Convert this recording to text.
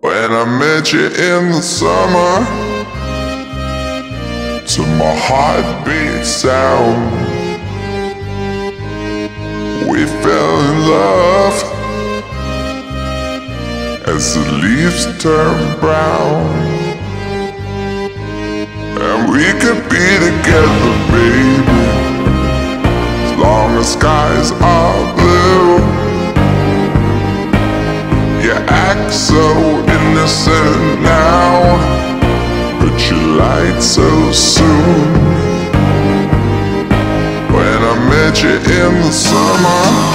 When I met you in the summer, to my heartbeat sound, we fell in love as the leaves turn brown. And we could be together, baby, as long as skies are so innocent now, but you lied so soon. When I met you in the summer.